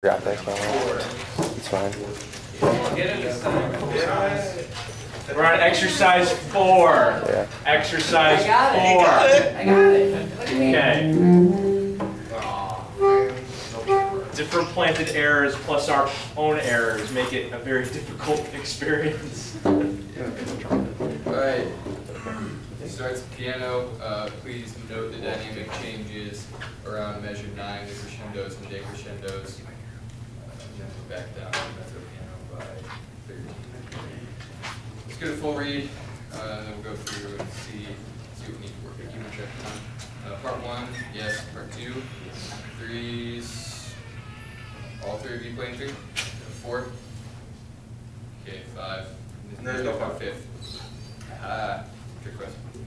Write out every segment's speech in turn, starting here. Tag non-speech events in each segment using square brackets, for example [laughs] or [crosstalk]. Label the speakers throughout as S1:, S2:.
S1: Got that camera. It's fine.
S2: We're on exercise four.
S1: Yeah.
S2: Exercise
S3: I got it.
S2: four.
S3: I got it. Look at me.
S2: Okay. Different planted errors plus our own errors make it a very difficult [laughs] experience.
S4: Alright, starts piano, uh, please note the dynamic changes around measure nine, the crescendos and decrescendos. And then we're back down to mezzo piano by thirteen. Let's get a full read, uh, and then we'll go through and see, see what we need to work, keep on track on. Uh, part one, yes, part two, threes, all three of you playing three? Four? Okay, five.
S5: There's no five.
S4: Fifth. Ah, good question.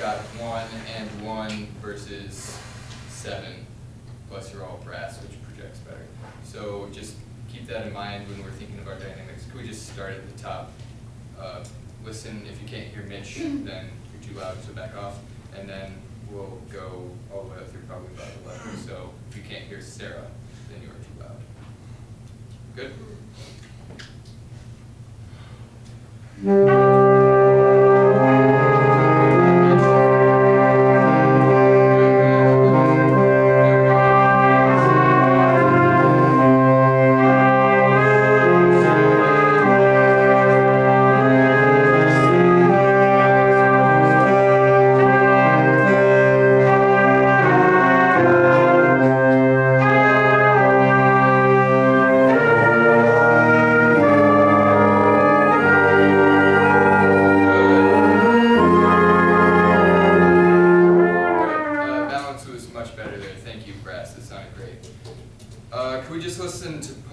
S4: Got one and one versus seven, plus you're all brass, which projects better. So just keep that in mind when we're thinking of our dynamics. Could we just start at the top? Uh, Listen, if you can't hear Mitch, then you're too loud, so back off. And then we'll go all the way up through probably about eleven. So if you can't hear Sarah, then you are too loud. Good?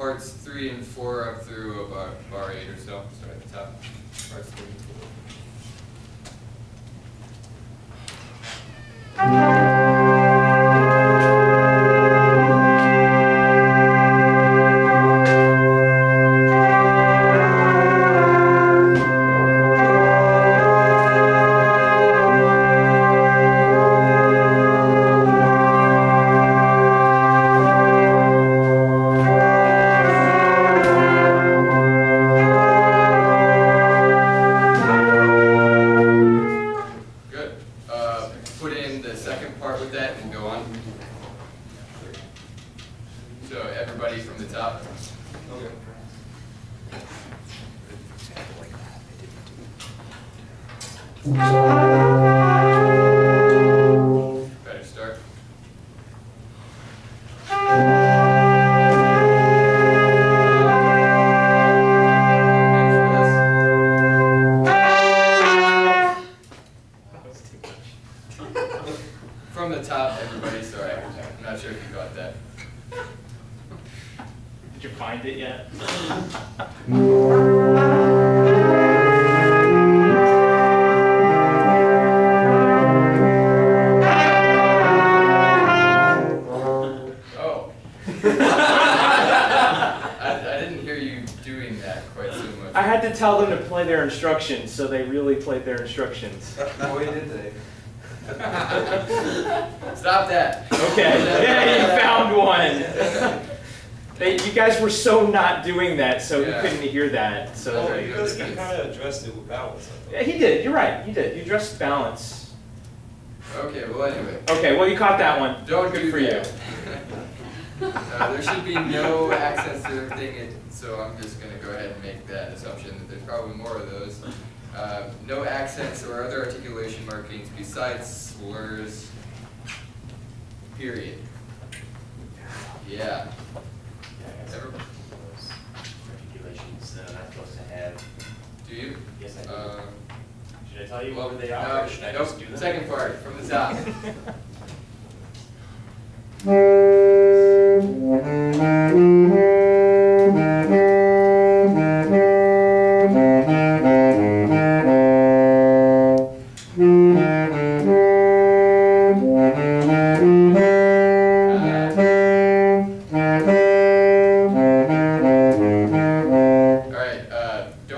S4: Parts three and four up through about bar eight or so? Start at the top. Parts three and four. Better start. From the top, everybody, sorry, I'm not sure if you got that.
S2: Did you find it yet? [laughs] tell them to play their instructions, so they really played their instructions.
S5: Boy, did they.
S4: Stop that.
S2: Okay, yeah, you found one. They, you guys were so not doing that, so
S4: Yeah.
S2: you couldn't hear that. So
S5: Oh,
S4: There
S5: you
S4: you
S5: kind of addressed it with balance.
S2: Yeah, he did. You're right. You did. You addressed balance.
S4: Okay, well, anyway.
S2: Okay, well, you caught that one.
S4: Don't
S2: Good
S4: do
S2: for you. [laughs]
S4: that. Uh, there should be no accents to everything, it- so I'm just gonna go ahead and make that assumption that there's probably more of those. Uh, no accents or other articulation markings besides slurs. Period. Yeah. Ever-
S6: Regulations that I'm not supposed to have.
S4: Do you?
S6: Yes, I do.
S4: Uh,
S6: Should I tell you
S4: well,
S6: what they
S4: no,
S6: are, or should I just do
S4: nope,
S6: them?
S4: second part, from the top. [laughs]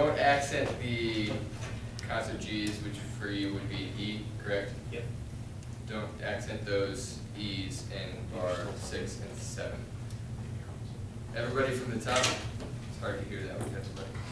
S4: don't accent the concert G's, which for you would be E, correct?
S6: Yep.
S4: Don't accent those E's in bar six and seven. Everybody from the top, it's hard to hear that one, that's why. Everybody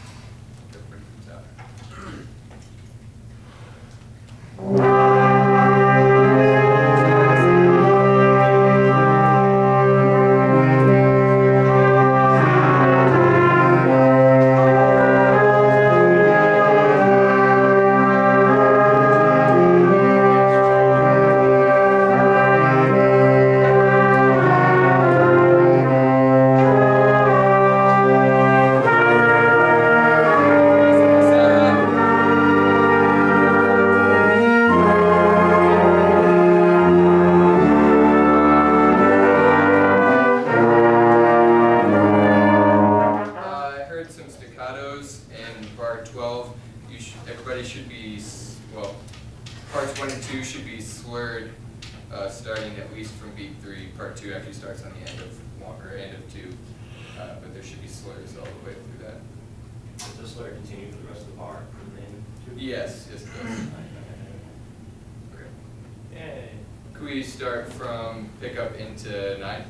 S4: least from beat three. Part two actually starts on the end of one, or end of two, uh, but there should be slurs all the way through that.
S6: Does the slur continue for the rest of the bar from then to?
S4: Yes, yes, it does. Okay.
S6: Yay.
S4: Could we start from pickup into nine?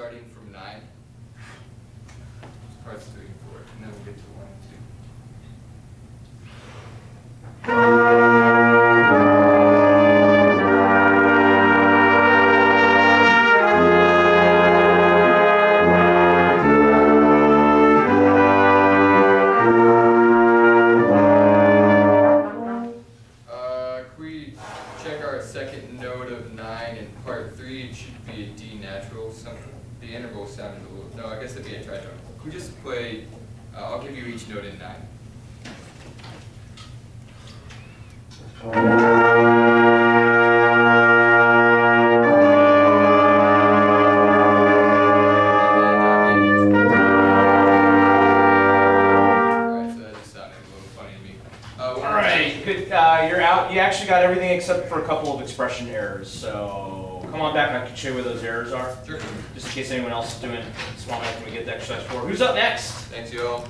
S4: starting from 9. Parts 3 and 4, and then we'll get to 1 and 2. Guess it'd be a tritone. We just play, uh, I'll give you each note in nine. Uh,
S2: you're out. You actually got everything except for a couple of expression errors, so come on back and I can show you where those errors are,
S4: Sure.
S2: just in case anyone else is doing small Act when we get the exercise four. Who's up next?
S4: Thanks, you all.